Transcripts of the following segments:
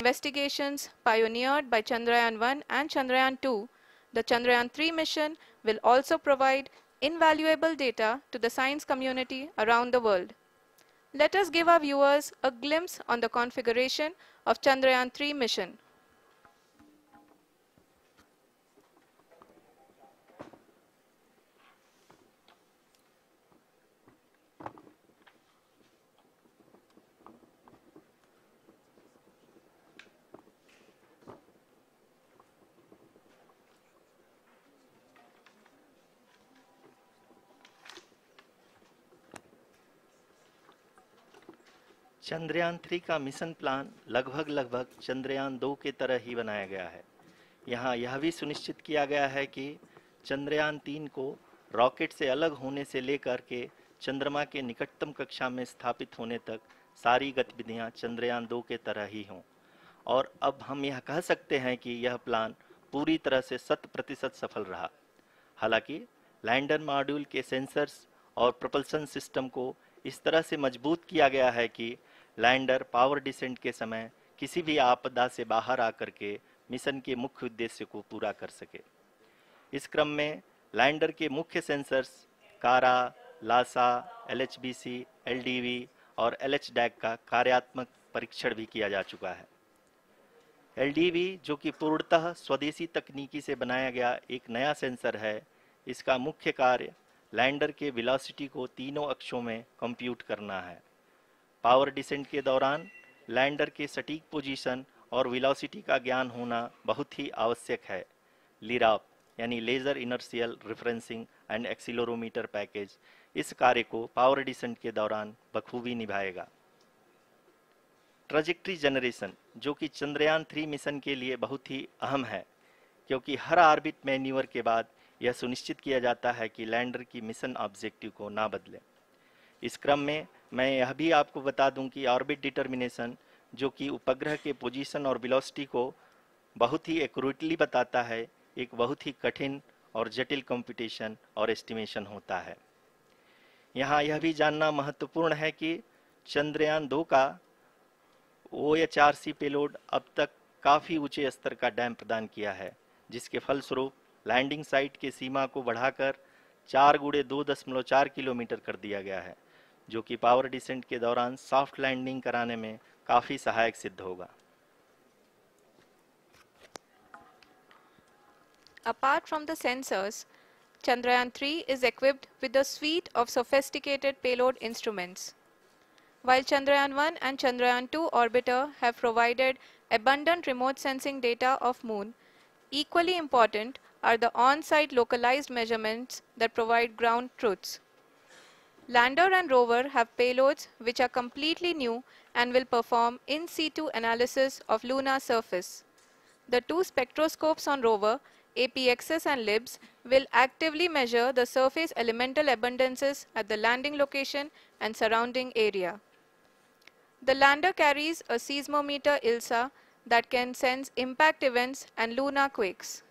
investigations pioneered by Chandrayaan 1 and Chandrayaan 2, the Chandrayaan 3 mission will also provide invaluable data to the science community around the world. Let us give our viewers a glimpse on the configuration of Chandrayaan 3 mission. Chandrayaan three का mission plan लगभग लगभग चंद्रयान दो के तरह ही बनाया गया है। यहाँ यह भी सुनिश्चित किया गया है कि चंद्रयान तीन को रॉकेट से अलग होने से लेकर के चंद्रमा के निकटतम कक्षा में स्थापित होने तक सारी गतिविधियाँ चंद्रयान दो के तरह ही हों। और अब हम यह कह सकते हैं कि यह प्लान पूरी तरह से शत प्रतिशत सफल रहा। हालाँकि लैंडर मॉड्यूल के सेंसर्स और प्रपल्सन सिस्टम को इस तरह से मज़बूत किया गया है कि लैंडर, पावर डिसेंट के समय किसी भी आपदा से बाहर आकर के मिशन के मुख्य उद्देश्य को पूरा कर सके। इस क्रम में लैंडर के मुख्य सेंसर्स कारा, Lasa L H B C L D V और एल एच डैक का कार्यात्मक परीक्षण भी किया जा चुका है। एल डी वी जो कि पूर्णतः स्वदेशी तकनीकी से बनाया गया एक नया सेंसर है, इसका मुख्य कार्य लैंडर के वेलोसिटी को तीनों अक्षों में कंप्यूट करना है। पावर डिसेंट के दौरान, लैंडर के सटीक पोजीशन और वेलोसिटी का ज्ञान होना बहुत ही आवश्यक है। लिराप यानी laser inertial referencing and accelerometer package, इस कार्य को पावर डिसेंट के दौरान बखूबी निभाएगा। ट्रजेक्ट्री जनरेशन, जो कि चंद्रयान थ्री मिशन के लिए बहुत ही अहम है, क्योंकि हर आर्बिट मैन्यूअर के बाद यह सुनिश्चित किया जाता है कि लैंडर की मिशन ऑब्जेक्टिव को ना बदले। इस क्रम में मैं यह भी आपको बता दूँ कि ऑर्बिट डिटर्मिनेशन जो कि उपग्रह के पोजीशन और वेलोसिटी को बहुत ही एक्यूरेटली बताता है, एक बहुत ही कठिन और जटिल कंपटीशन और एस्टिमेशन होता है। यहाँ यह भी जानना महत्वपूर्ण है कि चंद्रयान दो का O H R C payload अब तक काफ़ी ऊँचे स्तर का डैम प्रदान किया है, जिसके फलस्वरूप लैंडिंग साइट के सीमा को बढ़ाकर चार गुड़े दो दशमलव चार किलोमीटर कर दिया गया है। जो कि पावर डिसेंट के दौरान सॉफ्ट लैंडिंग कराने में काफ़ी सहायक सिद्ध होगा Apart from the sensors, Chandrayaan 3 is equipped with a suite of sophisticated payload instruments. While Chandrayaan 1 and Chandrayaan 2 orbiter have provided abundant remote sensing data of moon, equally important are the on-site localized measurements that provide ground truths. Lander and rover have payloads which are completely new and will perform in situ analysis of lunar surface. The two spectroscopes on rover, APXS and LIBS, will actively measure the surface elemental abundances at the landing location and surrounding area. The lander carries a seismometer ILSA that can sense impact events and lunar quakes.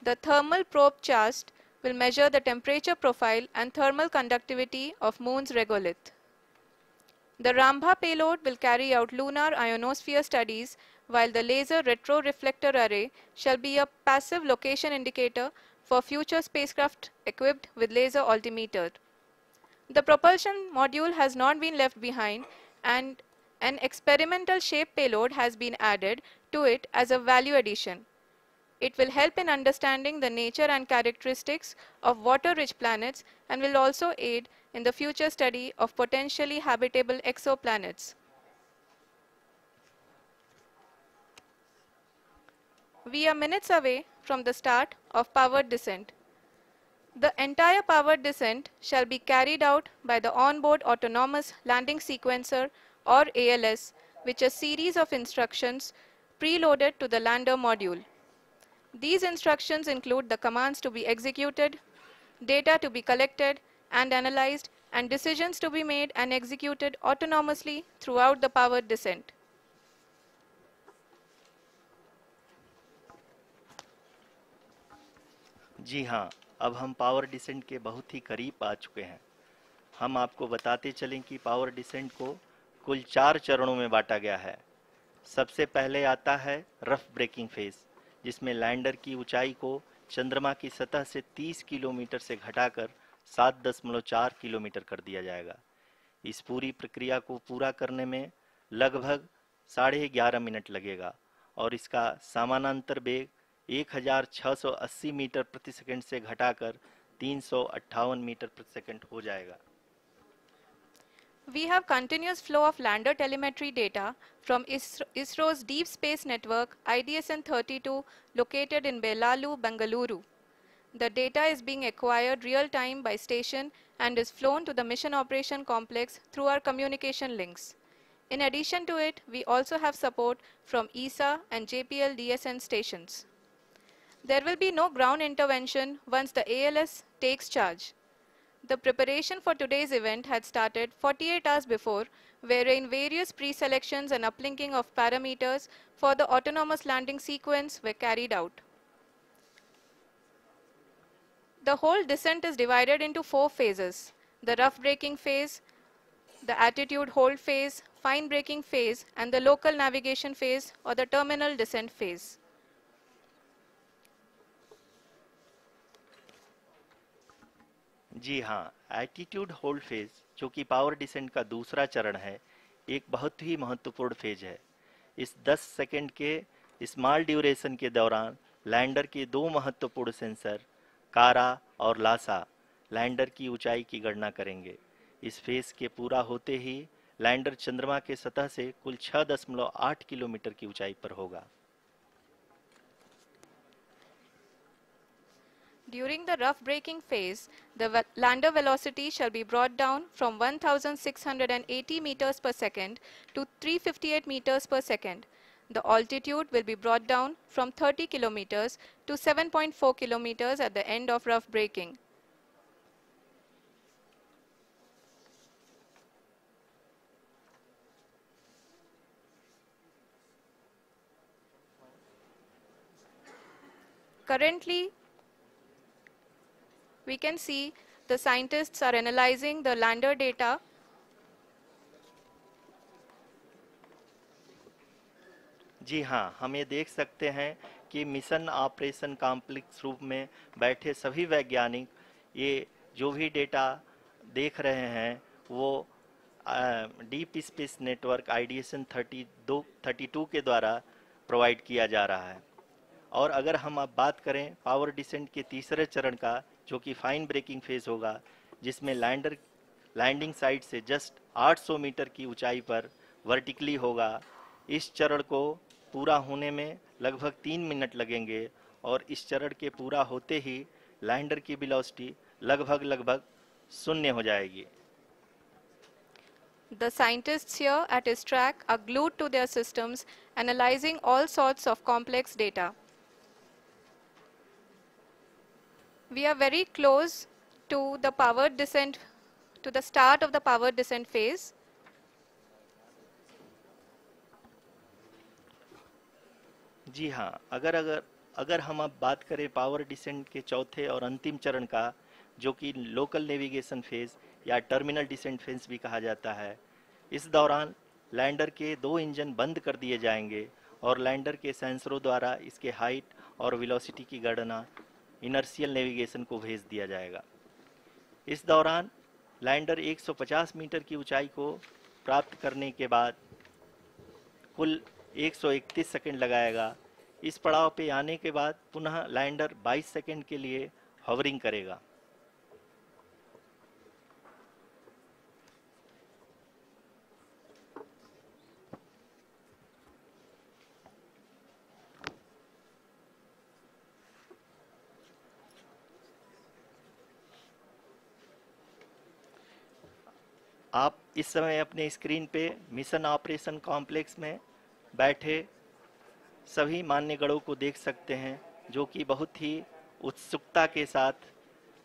The thermal probe CHAST will measure the temperature profile and thermal conductivity of Moon's regolith. The Rambha payload will carry out lunar ionosphere studies while the laser retroreflector array shall be a passive location indicator for future spacecraft equipped with laser altimeter. The propulsion module has not been left behind and an experimental shape payload has been added to it as a value addition. It will help in understanding the nature and characteristics of water-rich planets and will also aid in the future study of potentially habitable exoplanets. We are minutes away from the start of powered descent. The entire powered descent shall be carried out by the onboard autonomous landing sequencer or ALS, which is a series of instructions preloaded to the lander module. These instructions include the commands to be executed, data to be collected and analyzed, and decisions to be made and executed autonomously throughout the powered descent. जी हाँ अब हम power descent के बहुत ही करीब आ चुके हैं हम आपको बताते चलें कि पावर डिसेंट को कुल चार चरणों में बांटा गया है सबसे पहले आता है रफ ब्रेकिंग फ़ेज़ जिसमें लैंडर की ऊंचाई को चंद्रमा की सतह से 30 किलोमीटर से घटाकर 7.4 किलोमीटर कर दिया जाएगा। इस पूरी प्रक्रिया को पूरा करने में लगभग साढ़े ग्यारह मिनट लगेगा और इसका समानांतर वेग 1680 मीटर प्रति सेकंड से घटाकर तीन सौ अट्ठावन मीटर प्रति सेकंड हो जाएगा। We have continuous flow of lander telemetry data from ISRO's Deep Space Network IDSN-32 located in Belalu, Bengaluru. The data is being acquired real time by station and is flown to the mission operation complex through our communication links. In addition to it, we also have support from ESA and JPL DSN stations. There will be no ground intervention once the ALS takes charge. The preparation for today's event had started 48 hours before, wherein various pre-selections and uplinking of parameters for the autonomous landing sequence were carried out. The whole descent is divided into four phases. The rough braking phase, the attitude hold phase, fine braking phase, and the local navigation phase or the terminal descent phase. जी हाँ attitude hold phase जो कि power descent का दूसरा चरण है, एक बहुत ही महत्वपूर्ण फ़ेज़ है। इस 10 सेकंड के स्मॉल ड्यूरेशन के दौरान लैंडर के दो महत्वपूर्ण सेंसर कारा और लासा लैंडर की ऊंचाई की गणना करेंगे। इस फ़ेज़ के पूरा होते ही लैंडर चंद्रमा के सतह से कुल 6.8 किलोमीटर की ऊंचाई पर होगा। During the rough braking phase, the lander velocity shall be brought down from 1680 meters per second to 358 meters per second. The altitude will be brought down from 30 kilometers to 7.4 kilometers at the end of rough braking. Currently, we can see the scientists are analyzing the lander data. जी हाँ हम ये देख सकते हैं कि mission operation complex रूप में बैठे सभी वैज्ञानिक ये जो भी डेटा देख रहे हैं, वो deep space network IDSN thirty दो, थर्टी टू के द्वारा प्रोवाइड किया जा रहा है। और अगर हम अब बात करें पावर डिसेंट के तीसरे चरण का जो कि फाइन ब्रेकिंग फ़ेज़ होगा जिसमें लैंडर लैंडिंग साइट से जस्ट 800 मीटर की ऊंचाई पर वर्टिकली होगा इस चरण को पूरा होने में लगभग तीन मिनट लगेंगे और इस चरण के पूरा होते ही लैंडर की वेलोसिटी लगभग लगभग शून्य हो जाएगी The scientists here at ISTRAC are glued to their systems, analyzing all sorts of complex data. We are very close to the power descent, to the start of the power descent phase. जी हाँ अगर अगर अगर हम अब बात करें power descent के चौथे और अंतिम चरण का जो कि लोकल नेविगेशन फ़ेज़ या टर्मिनल डिसेंट फ़ेज़ भी कहा जाता है इस दौरान लैंडर के दो इंजन बंद कर दिए जाएँगे और लैंडर के सेंसरों द्वारा इसके हाइट और वेलोसिटी की गणना इनर्शियल नेविगेशन को भेज दिया जाएगा। इस दौरान लैंडर 150 मीटर की ऊंचाई को प्राप्त करने के बाद कुल 131 सेकंड लगाएगा। इस पड़ाव पे आने के बाद पुनः लैंडर 22 सेकंड के लिए हवरिंग करेगा आप इस समय अपने स्क्रीन पे मिशन ऑपरेशन कॉम्प्लेक्स में बैठे सभी मान्यगणों को देख सकते हैं, जो कि बहुत ही उत्सुकता के साथ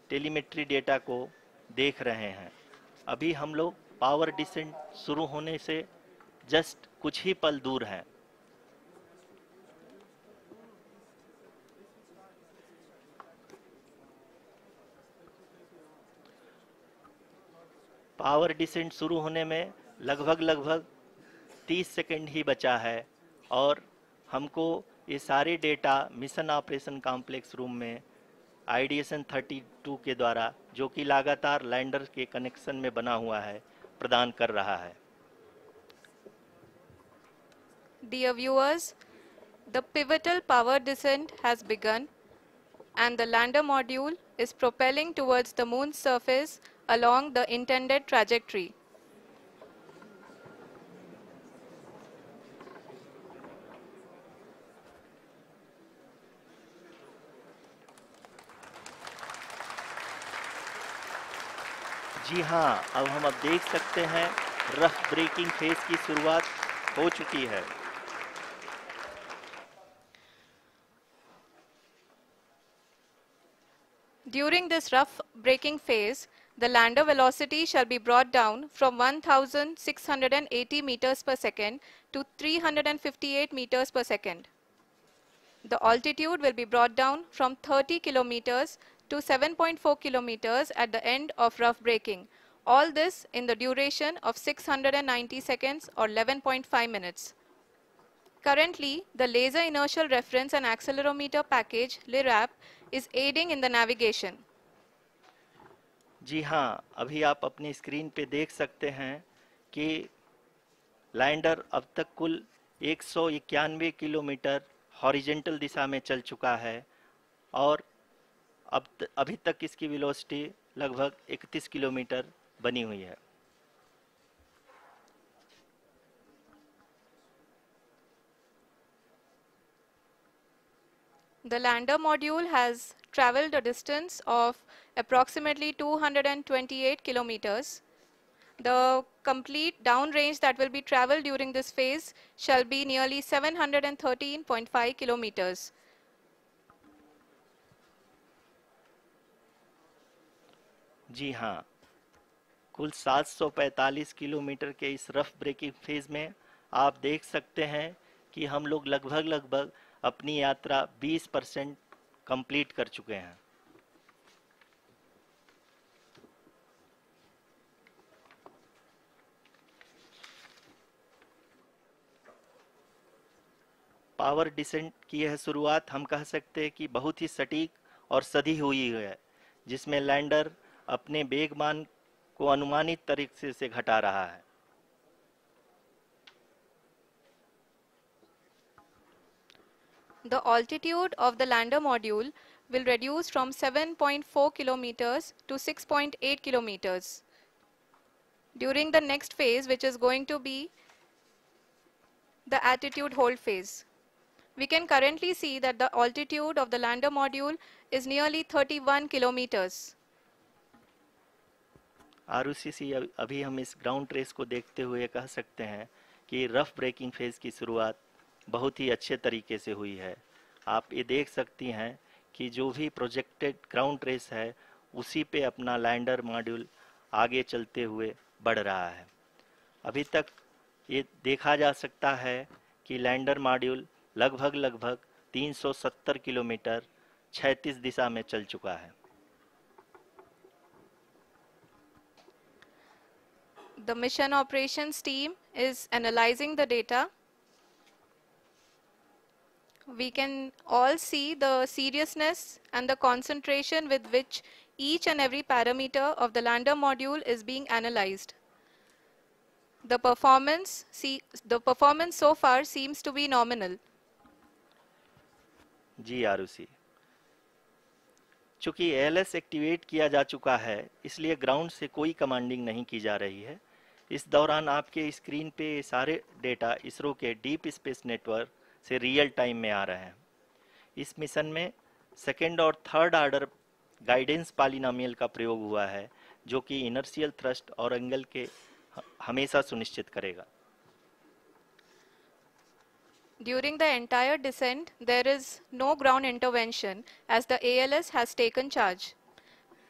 टेलीमेट्री डेटा को देख रहे हैं। अभी हम लोग पावर डिसेंट शुरू होने से जस्ट कुछ ही पल दूर हैं। पावर डिसेंट शुरू होने में लगभग लगभग 30 सेकंड ही बचा है और हमको ये सारे data mission operation complex room में आईडीएसएन 32 के द्वारा जो कि लगातार लैंडर के कनेक्शन में बना हुआ है प्रदान कर रहा है। Dear viewers, the pivotal power descent has begun and the lander module is propelling towards the moon's surface along the intended trajectory. जी हाँ अब हम अब देख सकते हैं रफ ब्रेकिंग फ़ेज़ की शुरुआत हो चुकी है During this rough braking phase, the lander velocity shall be brought down from 1680 meters per second to 358 meters per second. The altitude will be brought down from 30 kilometers to 7.4 kilometers at the end of rough braking. All this in the duration of 690 seconds or 11.5 minutes. Currently, the Laser Inertial Reference and Accelerometer package LIRAP is aiding in the navigation. जी हाँ अभी आप अपनी screen पे देख सकते हैं कि lander अब तक कुल एक सौ इक्यानवे किलोमीटर हॉरिजेंटल दिशा में चल चुका है और अब त, अभी तक इसकी वेलोसिटी लगभग 31 किलोमीटर बनी हुई है। The lander module has traveled a distance of approximately 228 kilometers. The complete downrange that will be traveled during this phase shall be nearly 713.5 kilometers. जी हाँ कुल 745 किलोमीटर के इस रफ ब्रेकिंग फ़ेज़ में आप देख सकते हैं कि हम लोग लगभग लगभग अपनी यात्रा 20 परसेंट कंप्लीट कर चुके हैं। पावर डिसेंट की यह शुरुआत हम कह सकते हैं कि बहुत ही सटीक और सधी हुई है, जिसमें लैंडर अपने बेगमान को अनुमानित तरीके से घटा रहा है। The altitude of the lander module will reduce from 7.4 kilometers to 6.8 kilometers. During the next phase, which is going to be the attitude hold phase. We can currently see that the altitude of the lander module is nearly 31 kilometers. आर अभी हम इस ground trace को देखते हुए कह सकते हैं कि रफ ब्रेकिंग फ़ेज़ की शुरुआत बहुत ही अच्छे तरीके से हुई है आप ये देख सकती हैं कि जो भी प्रोजेक्टेड ग्राउंड ट्रेस है, उसी पे अपना लैंडर मॉड्यूल आगे चलते हुए बढ़ रहा है अभी तक ये देखा जा सकता है कि लैंडर मॉड्यूल लगभग लगभग 370 किलोमीटर 36 दिशा में चल चुका है The mission operations team is analyzing the data. We can all see the seriousness and the concentration with which each and every parameter of the lander module is being analyzed. The performance, see, the performance so far seems to be nominal. जी आरुषि चूँकि L activate किया जा चुका है इसलिए ground से कोई commanding नहीं की जा रही है इस दौरान आपके स्क्रीन पे सारे डेटा इसरो के डीप स्पेस नेटवर्क से रियल टाइम में आ रहे हैं इस मिशन में सेकेंड और थर्ड आर्डर गाइडेंस पालिनामियल का प्रयोग हुआ है जो कि इनर्शियल थ्रस्ट और एंगल के हमेशा सुनिश्चित करेगा During the entire descent, there is no ground intervention as the ALS has taken charge.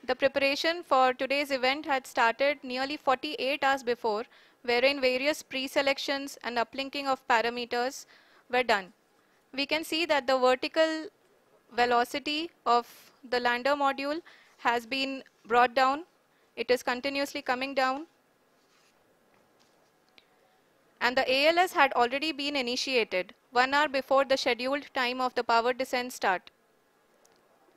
The preparation for today's event had started nearly 48 hours before, wherein various pre-selections and uplinking of parameters were done. We can see that the vertical velocity of the lander module has been brought down. It is continuously coming down and the ALS had already been initiated one hour before the scheduled time of the power descent start.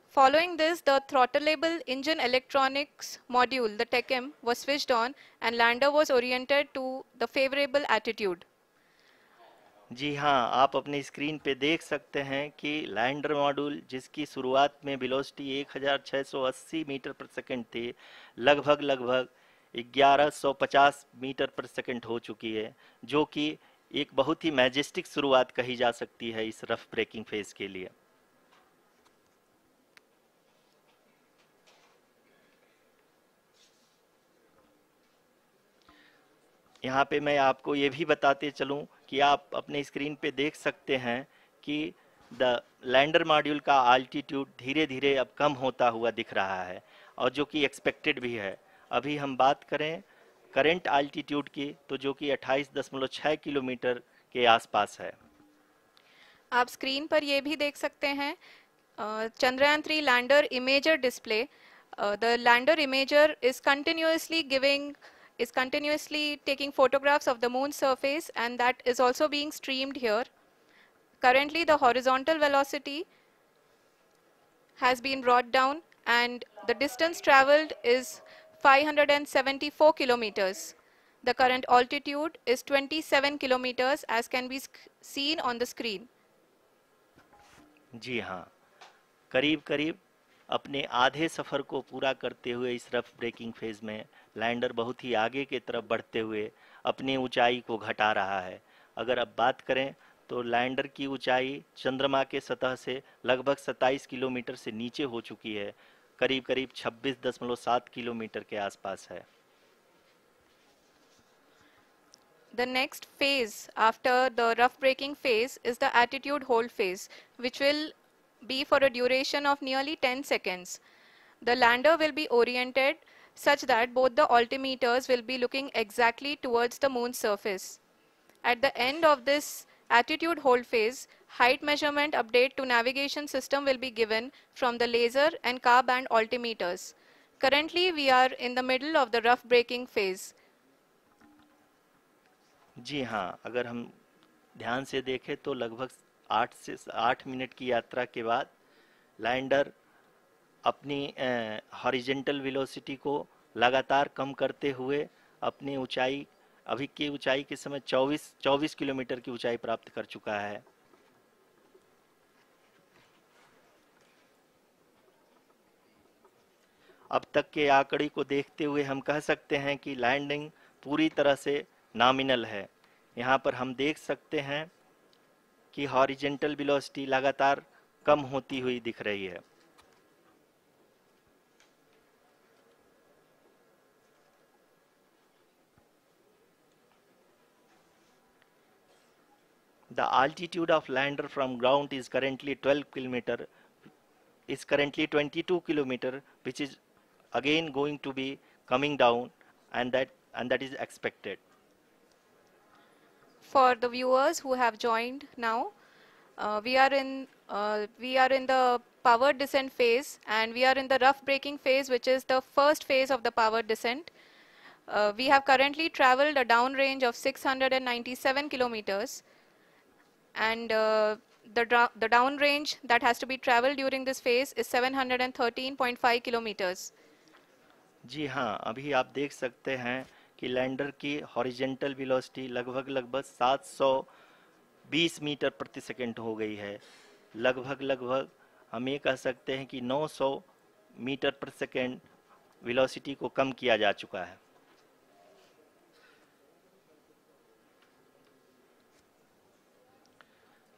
Following this, the throttleable engine electronics module, the TECM, was switched on and lander was oriented to the favorable attitude. जी हाँ आप अपनी screen पे देख सकते हैं कि lander module, जिसकी शुरुआत में वेलोसिटी 1680 मीटर पर सेकंड थी, लगभग लगभग 1150 मीटर पर सेकंड हो चुकी है, जो कि एक बहुत ही मैजेस्टिक शुरुआत कही जा सकती है इस रफ ब्रेकिंग फ़ेज़ के लिए। यहाँ पे मैं आपको ये भी बताते चलूँ कि आप अपने स्क्रीन पे देख सकते हैं कि द लैंडर मॉड्यूल का आल्टीट्यूड धीरे धीरे अब कम होता हुआ दिख रहा है और जो कि एक्सपेक्टेड भी है। अभी हम बात करें करेंट आल्टीट्यूड की तो जो कि 28.6 किलोमीटर के आसपास है। आप स्क्रीन पर ये भी देख सकते हैं Chandrayaan three lander imager display the lander imager is continuously giving is continuously taking photographs of the moon's surface and that is also being streamed here. Currently the horizontal velocity has been brought down and the distance traveled is 574 kilometers. The current altitude is 27 kilometers as can be seen on the screen. जी हाँ करीब करीब अपने आधे सफ़र को पूरा करते हुए इस रफ ब्रेकिंग फ़ेज़ में लैंडर बहुत ही आगे की तरफ़ बढ़ते हुए अपनी ऊंचाई को घटा रहा है। अगर अब बात करें तो लैंडर की ऊंचाई चंद्रमा के सतह से लगभग 27 किलोमीटर से नीचे हो चुकी है। करीब करीब 26.7 किलोमीटर के आसपास है। The next phase after the rough braking phase is the attitude hold phase which will be for a duration of nearly 10 seconds the lander will be oriented such that both the altimeters will be looking exactly towards the moon's surface. At the end of this attitude hold phase, height measurement update to navigation system will be given from the laser and car band altimeters. Currently, we are in the middle of the rough braking phase. जी हाँ अगर हम ध्यान से देखें तो लगभग आठ से आठ मिनट की यात्रा के बाद लैंडर अपनी हॉरिजेंटल वेलोसिटी को लगातार कम करते हुए अपनी ऊंचाई, अभी की ऊंचाई के समय 24 24 किलोमीटर की ऊंचाई प्राप्त कर चुका है। अब तक के आंकड़ी को देखते हुए हम कह सकते हैं कि लैंडिंग पूरी तरह से नॉमिनल है। यहाँ पर हम देख सकते हैं कि हॉरिजेंटल वेलोसिटी लगातार कम होती हुई दिख रही है। The altitude of lander from ground is currently 12 kilometer is currently 22 kilometer which is again going to be coming down and that and that is expected. For the viewers who have joined now, uh, we are in uh, we are in the power descent phase and we are in the rough braking phase which is the first phase of the power descent. Uh, we have currently traveled a downrange of 697 kilometers and uh, the, the downrange that has to be traveled during this phase is 713.5 kilometers. जी हाँ अभी आप देख सकते हैं कि lander की horizontal velocity लगभग लगभग 720 मीटर प्रति सेकंड हो गई है लगभग लगभग हम ये कह सकते हैं कि 900 मीटर प्रति सेकंड वेलोसिटी को कम किया जा चुका है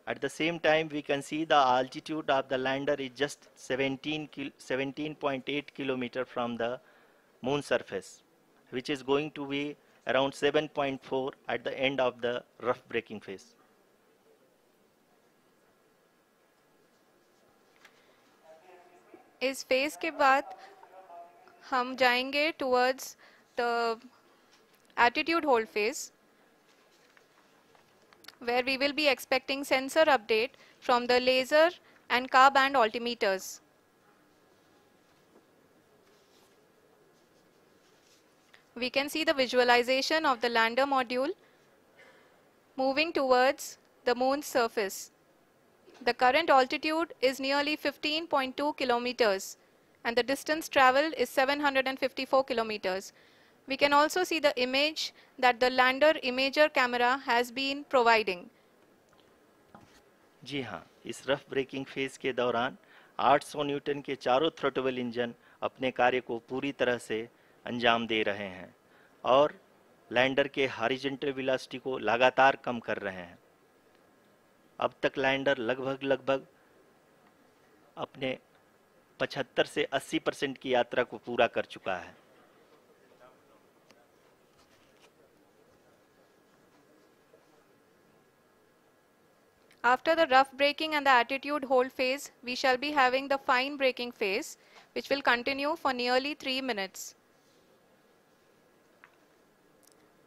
At the same time, we can see the altitude of the lander is just 17 17.8 kilometer from the moon surface. which is going to be around 7.4 at the end of the rough braking phase. इस phase के बाद हम जाएंगे towards the attitude hold phase where we will be expecting sensor update from the laser and car band altimeters. we can see the visualization of the lander module moving towards the moon's surface. The current altitude is nearly 15.2 kilometers and the distance traveled is 754 kilometers. We can also see the image that the lander imager camera has been providing. जी हाँ इस rough braking phase के दौरान 800 newton के चारों थ्रोटबल engine अपने कार्य को पूरी तरह से अंजाम दे रहे हैं और लैंडर के हॉरिजेंटल वेलोसिटी को लगातार कम कर रहे हैं अब तक लैंडर लगभग लगभग अपने 75 से 80 परसेंट की यात्रा को पूरा कर चुका है After the rough braking and the attitude hold phase, we shall be having the fine braking phase, which will continue for nearly 3 minutes.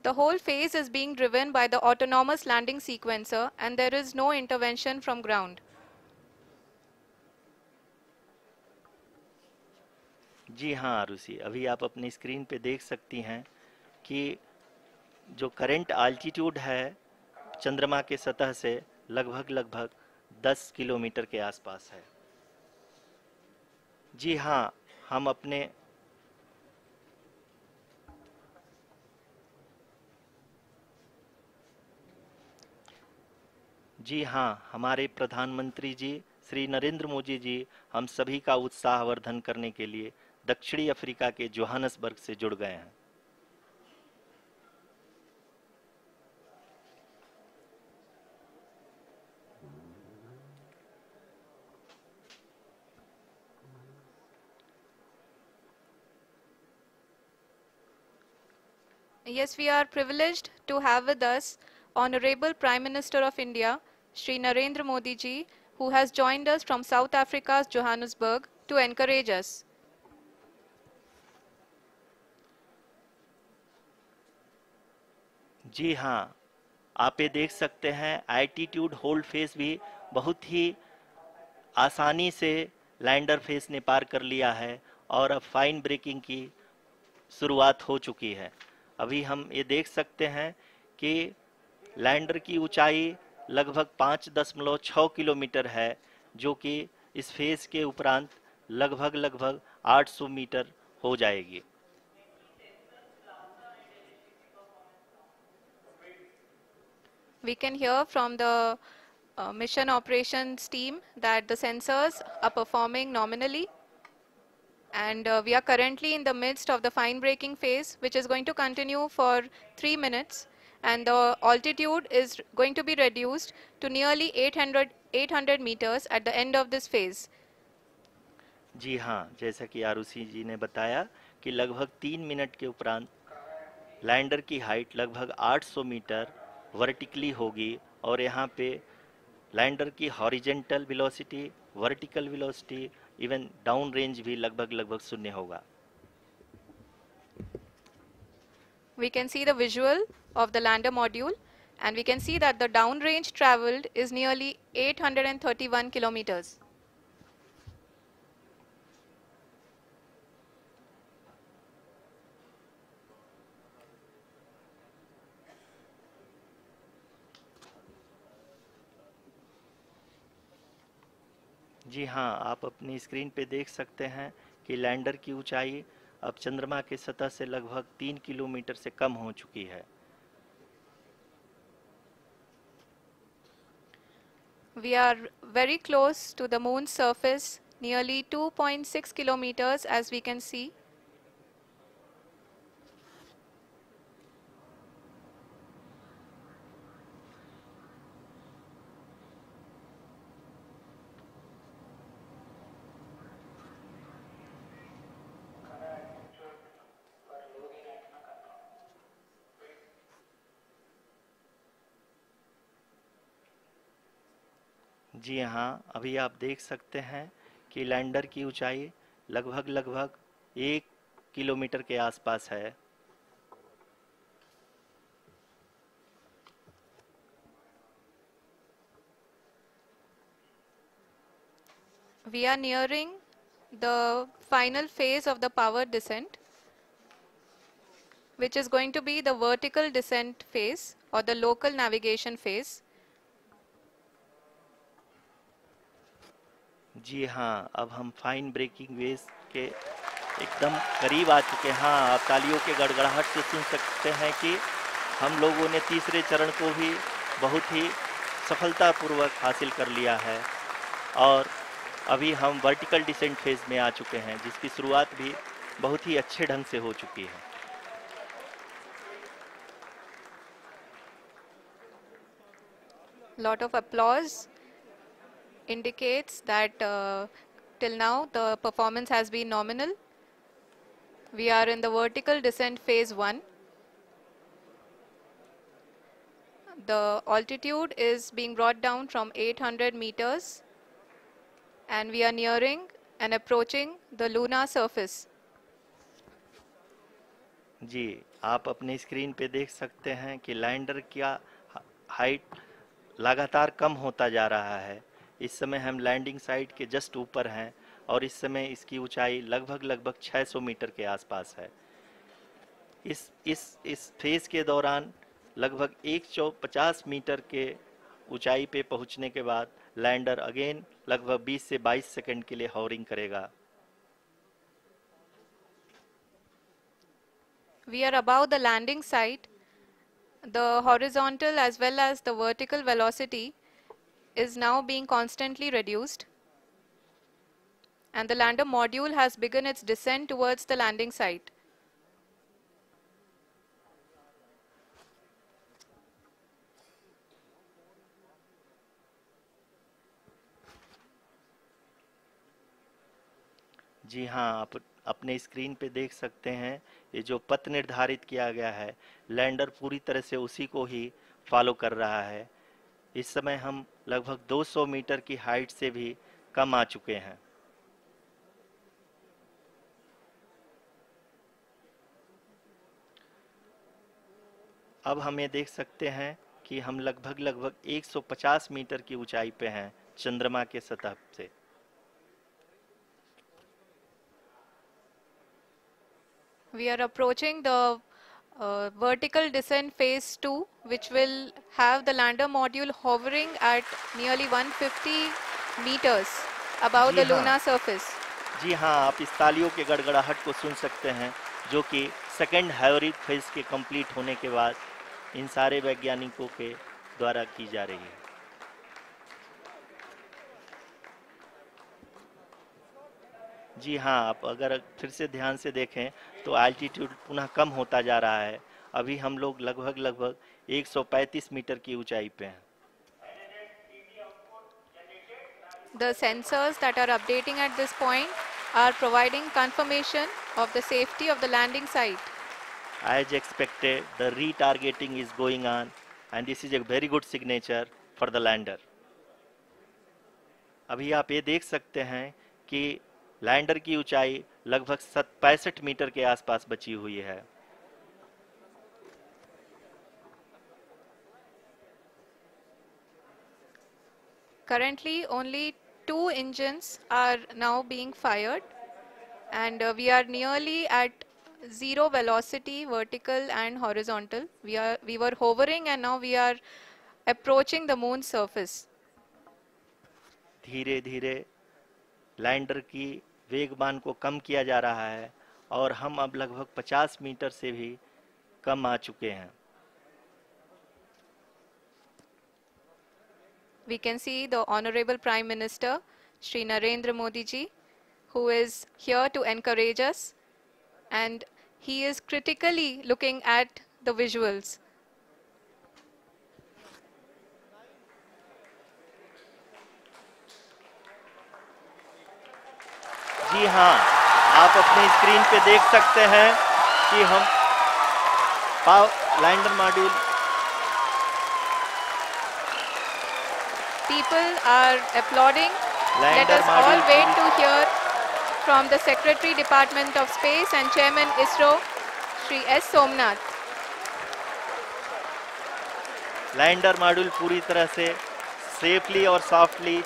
The whole phase is being driven by the autonomous landing sequencer and there is no intervention from ground. जी हाँ आरुषि अभी आप अपनी screen पे देख सकती हैं कि जो करंट आल्टीट्यूड है चंद्रमा के सतह से लगभग लगभग 10 किलोमीटर के आसपास है। जी हाँ हम अपने जी हाँ हमारे प्रधानमंत्री जी, श्री नरेंद्र मोदी जी, हम सभी का उत्साहवर्धन करने के लिए दक्षिणी अफ्रीका के जोहानसबर्ग से जुड़ गए हैं। Yes, we are privileged to have with us Honorable Prime Minister of India, Sri Narendra Modi ji, who has joined us from South Africa's Johannesburg to encourage us. जी हाँ आप ये देख सकते हैं एटीट्यूड होल्ड फेस भी बहुत ही आसानी से लैंडर फेस ने पार कर लिया है और अब फाइन ब्रेकिंग की शुरुआत हो चुकी है अभी हम ये देख सकते हैं कि लैंडर की ऊंचाई लगभग पाँच दशमलव छः किलोमीटर है जो कि इस फ़ेज़ के उपरांत लगभग लगभग 800 मीटर हो जाएगी We can hear from the uh, mission operations team that the sensors are performing nominally and uh, we are currently in the midst of the fine braking phase which is going to continue for 3 minutes and the altitude is going to be reduced to nearly 800 800 meters at the end of this phase जी हाँ जैसा कि आरुषि जी ने बताया कि लगभग तीन minute के उपरांत लैंडर की हाइट लगभग 800 मीटर वर्टिकली होगी और यहाँ पे लैंडर की horizontal velocity vertical velocity even down range भी लगभग लगभग शून्य होगा we can see the visual of the lander module and we can see that the downrange traveled is nearly 831 kilometers. जी हाँ आप अपनी स्क्रीन पे देख सकते हैं कि लैंडर की ऊंचाई अब चंद्रमा के सतह से लगभग तीन किलोमीटर से कम हो चुकी है। We are very close to the moon surface nearly two point six kilometres as we can see जी हाँ अभी आप देख सकते हैं कि लैंडर की ऊंचाई लगभग लगभग एक किलोमीटर के आसपास है। We are nearing the final phase of the power descent which is going to be the vertical descent phase और द लोकल नेविगेशन फ़ेज़ जी हाँ अब हम फाइन ब्रेकिंग वेव के एकदम करीब आ चुके हैं। हाँ आप तालियों के गड़गड़ाहट से सुन सकते हैं कि हम लोगों ने तीसरे चरण को भी बहुत ही सफलतापूर्वक हासिल कर लिया है और अभी हम वर्टिकल डिसेंट फ़ेज़ में आ चुके हैं, जिसकी शुरुआत भी बहुत ही अच्छे ढंग से हो चुकी है। Lot of applause. Indicates that uh, till now the performance has been nominal. We are in the vertical descent phase 1. The altitude is being brought down from 800 meters and we are nearing and approaching the lunar surface. जी आप अपने screen पे देख सकते हैं कि lander का height लगातार कम होता जा रहा है इस समय हम लैंडिंग साइट के जस्ट ऊपर हैं और इस समय इसकी ऊंचाई लगभग लगभग 600 मीटर के आसपास है इस इस इस फ़ेज़ के दौरान लगभग 150 मीटर के ऊंचाई पे पहुँचने के बाद लैंडर अगेन लगभग 20 से 22 सेकंड के लिए हॉरिंग करेगा We are above the landing site. The horizontal as well as the vertical velocity is now being constantly reduced. And the lander module has begun its descent towards the landing site. जी हाँ आप अपने screen पे देख सकते हैं ये जो पथ निर्धारित किया गया है लैंडर पूरी तरह से उसी को ही फॉलो कर रहा है इस समय हम लगभग 200 मीटर की हाइट से भी कम आ चुके हैं। अब हम ये देख सकते हैं कि हम लगभग लगभग 150 मीटर की ऊंचाई पे हैं चंद्रमा के सतह से। We are approaching the uh, vertical descent phase 2 which will have the lander module hovering at nearly 150 meters above the हाँ। lunar surface. जी हाँ आप इस तालियों के गड़गड़ाहट को सुन सकते हैं जो कि सेकेंड हायोरिक फ़ेज़ के कंप्लीट होने के बाद इन सारे वैज्ञानिकों के द्वारा की जा रही है जी हाँ आप अगर फिर से ध्यान से देखें तो आल्टीट्यूड पुनः कम होता जा रहा है। अभी हम लोग लगभग लगभग 135 मीटर की ऊंचाई पे हैं। The sensors that are updating at this point are providing confirmation of the safety of the landing site as expected the retargeting is going on and this is a very good signature for the lander अभी आप ये देख सकते हैं कि lander की ऊंचाई लगभग पैंसठ मीटर के आसपास बची हुई है Currently, only two engines are now being fired, and uh, we are nearly at zero velocity, vertical and horizontal. We are we were hovering, and now we are approaching the moon's surface. धीरे धीरे lander की वेगमान को कम किया जा रहा है और हम अब लगभग 50 मीटर से भी कम आ चुके हैं we can see the Honorable Prime Minister, Sri Narendra Modi ji, who is here to encourage us and he is critically looking at the visuals. जी हाँ आप अपनी स्क्रीन पे देख सकते हैं कि हम पाव lander module people are applauding from the secretary department of space and chairman ISRO Shri S Somanath lander module पूरी तरह से सेफली और सॉफ्टली